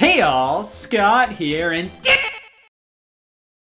Hey y'all, Scott here, and